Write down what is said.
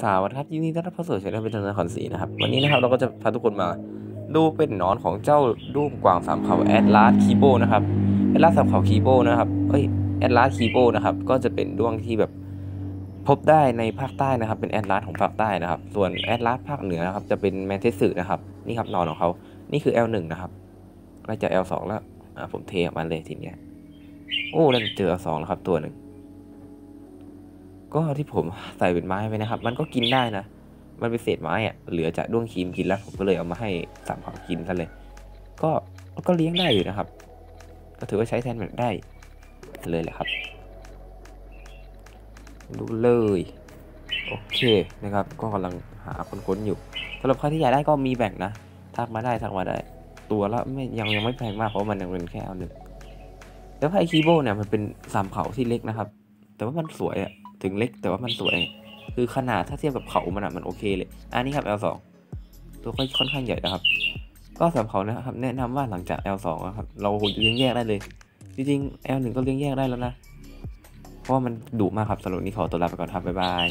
สวัสดีครับยินดีต้อนรับเข้าสู่ช่องเป็นธนาคารสีนะครับ วันนี้นะครับเราก็จะพาทุกคนมาดูเป็นหนอนของเจ้าด้วงกวางสามเขา atlas keyboh นะครับ atlas สามเขา keyboh นะครับเอ้ย atlas keyboh นะครับก็จะเป็นด้วงที่แบบพบได้ในภาคใต้นะครับ เป็น atlas ของภาคใต้นะครับ ส่วน atlas ภาคเหนือนะครับจะเป็น mantetsu นะครับนี่ครับหนอนของเขานี่คือ L1 นะครับใกล้จะ L2 แล้วอ่าผมเทออกมาเลยทีเนี้ยโอ้แล้วเจอ L2 แล้วครับตัวหนึ่ง ก็ที่ผมใส่เป็นไม้ไปนะครับ มันก็กินได้นะ มันเป็นเศษไม้อะเหลือจากด้วงครีมกินแล้ว ผมก็เลยเอามาให้สามเขากินซะเลย ก็ก็เลี้ยงได้อยู่นะครับ ก็ถือว่าใช้แทนมันได้เลยแหละครับ ดูเลย โอเคนะครับ ก็กำลังหาคนๆอยู่สำหรับใครที่อยากได้ก็มีแบ่งนะทักมาได้ทักมาได้ ตัวละไม่ยังยังไม่แพงมากเพราะมันยังเป็นแค่เอาหนึ่งแล้วไอคีโบเนี่ยมันเป็นสามเขาที่เล็กนะครับ แต่ว่ามันสวยอะ ถึงเล็กแต่ว่ามันสวย คือขนาดถ้าเทียบกับเขามันอะมันโอเคเลย อันนี้ครับ L2 ตัวก็ค่อนข้างใหญ่นะครับ ก็สำหรับเขานะครับ แนะนำว่าหลังจาก L2 นะครับ เราเลี้ยงแยกได้เลย จริงๆ L1 ก็เลี้ยงแยกได้แล้วนะ เพราะว่ามันดุมากครับสำหรับวันนี้ขอตัวลาไปก่อนครับบ๊ายบาย